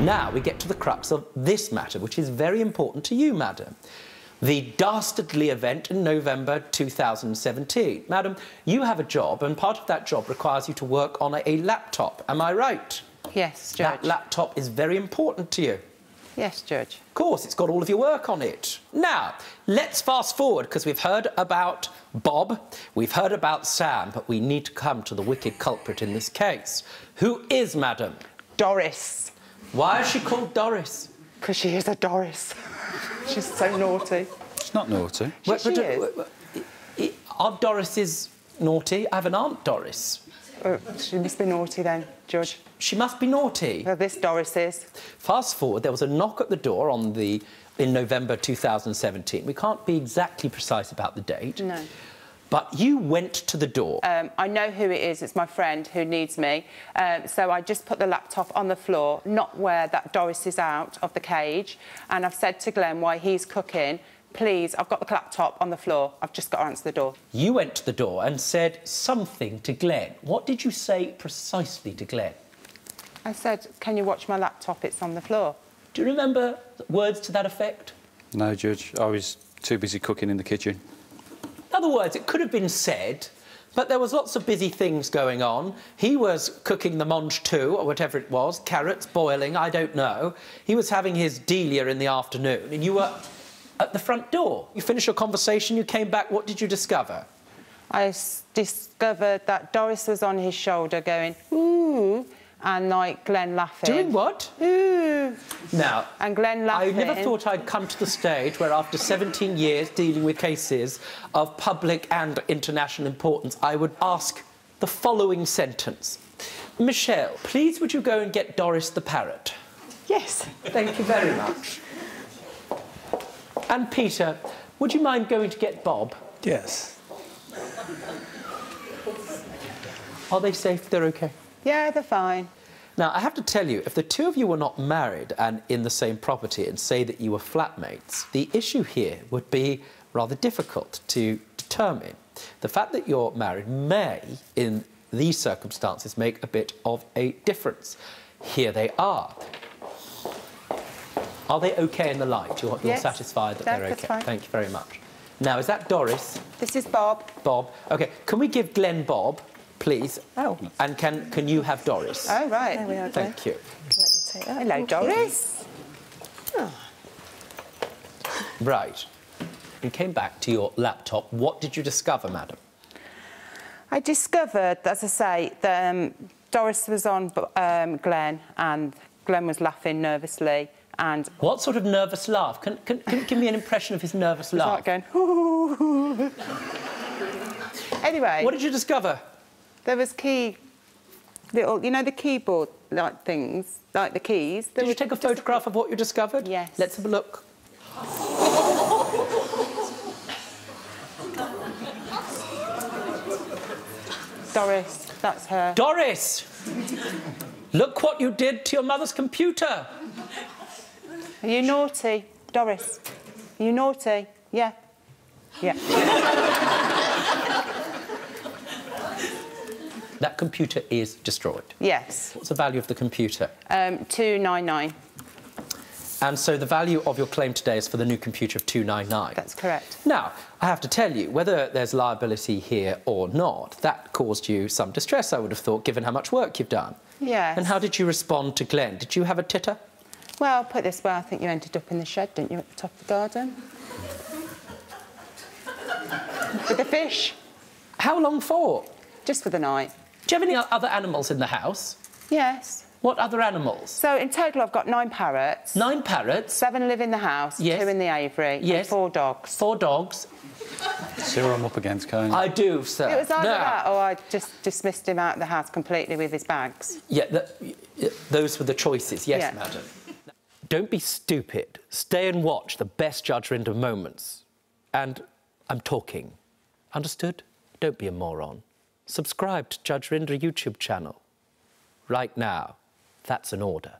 Now we get to the crux of this matter, which is very important to you, madam. The dastardly event in November 2017. Madam, you have a job, and part of that job requires you to work on a, a laptop. Am I right? Yes, Judge. That laptop is very important to you. Yes, Judge. Of course, it's got all of your work on it. Now, let's fast forward because we've heard about Bob, we've heard about Sam, but we need to come to the wicked culprit in this case. Who is, madam? Doris. Why is she called Doris? Because she is a Doris. She's so naughty. She's not naughty. She, she is. I- Are Dorises naughty? I have an aunt Doris. Oh, she must be naughty then, Judge. She must be naughty. Well, this Doris is. Fast forward, there was a knock at the door on the in November 2017. We can't be exactly precise about the date. No. But you went to the door. Um, I know who it is. It's my friend who needs me. Um, so I just put the laptop on the floor, not where that Doris is out of the cage. And I've said to Glenn while he's cooking, please, I've got the laptop on the floor. I've just got to answer the door. You went to the door and said something to Glenn. What did you say precisely to Glenn? I said, can you watch my laptop? It's on the floor. Do you remember words to that effect? No, Judge. I was too busy cooking in the kitchen. In other words, it could have been said, but there was lots of busy things going on. He was cooking the mangetout, or whatever it was, carrots boiling, I don't know. He was having his delia in the afternoon, and you were at the front door. You finished your conversation, you came back, what did you discover? I discovered that Doris was on his shoulder going, ooh, and like Glenn laughing. Doing what? Ooh. Now, And Glenn I never thought I'd come to the stage where, after 17 years dealing with cases of public and international importance, I would ask the following sentence. Michelle, please would you go and get Doris the parrot? Yes. Thank you very much. And Peter, would you mind going to get Bob? Yes. Are they safe? They're okay? Yeah, they're fine. Now, I have to tell you, if the two of you were not married and in the same property and say that you were flatmates, the issue here would be rather difficult to determine. The fact that you're married may, in these circumstances, make a bit of a difference. Here they are. Are they okay in the light? You're, you're Yes. satisfied that That- they're okay? fine. Thank you very much. Now, is that Doris? This is Bob. Bob? Okay, can we give Glenn Bob, please? Oh. And can, can you have Doris? Oh, right. There we are, Thank you. You. Hello, Thank you. Doris. Right. You came back to your laptop. What did you discover, madam? I discovered, as I say, that um, Doris was on um, Glenn and Glenn was laughing nervously and What sort of nervous laugh? Can, can, can you give me an impression of his nervous was laugh? like going, Anyway, What did you discover? There was key, little, you know, the keyboard like things, like the keys. There Did you take a photograph of what you discovered? Yes. Let's have a look. Doris, that's her. Doris! Look what you did to your mother's computer. Are you naughty, Doris? Are you naughty? Yeah. Yeah. That computer is destroyed. yes. What's the value of the computer? Um, 299. And so the value of your claim today is for the new computer of 299. That's correct. Now, I have to tell you, whether there's liability here or not, that caused you some distress, I would have thought, given how much work you've done. Yes. And how did you respond to Glenn? Did you have a titter? Well, put it this way, I think you ended up in the shed, didn't you, at the top of the garden? With the fish, How long for? just for the night. Do you have any o- other animals in the house? Yes. What other animals? So in total, I've got nine parrots. Nine parrots, Seven live in the house, Yes. two in the aviary, and Yes. four dogs. four dogs. See where I'm up against, Kane? I do, sir. It was either Now- that or I just dismissed him out of the house completely with his bags. Yeah, th- those were the choices, yes, Yeah. madam. Don't be stupid. Stay and watch the best Judge Rinder moments. And I'm talking. Understood? Don't be a moron. Subscribe to Judge Rinder YouTube channel. Right now. That's an order.